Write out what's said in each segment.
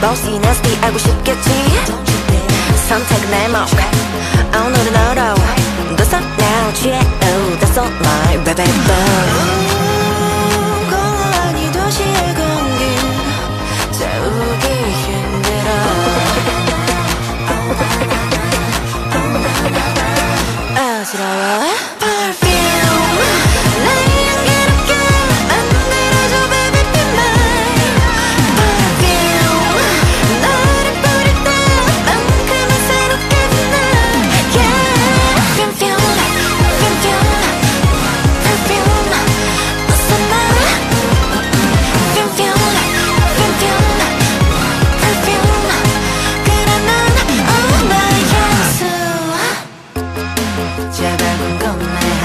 Bossy, nasty 알고 싶겠지 선택은 내목 오늘은 너로 That's all now 취해 Oh that's all my baby boo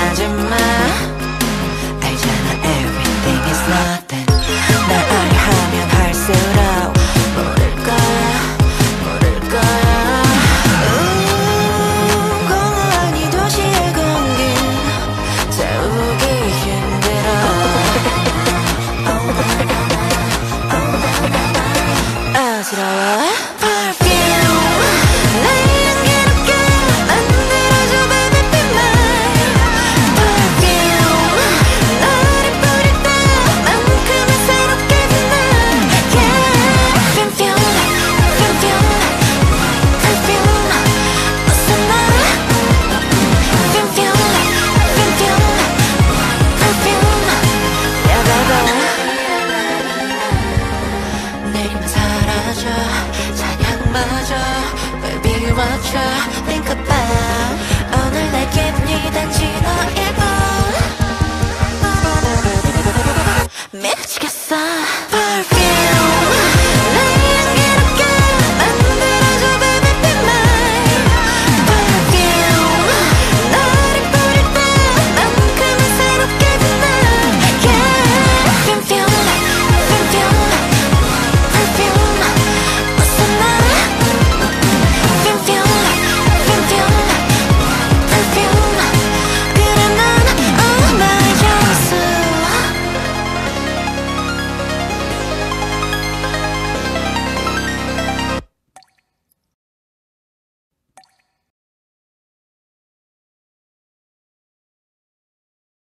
하지마. 알잖아 everything is nothing. 날 알려 하면 할수록 모를 거야 모를 거야. 음, 공허한 이 도시의 공기 채우기 힘들어. 어지러워 사냥마저 baby watch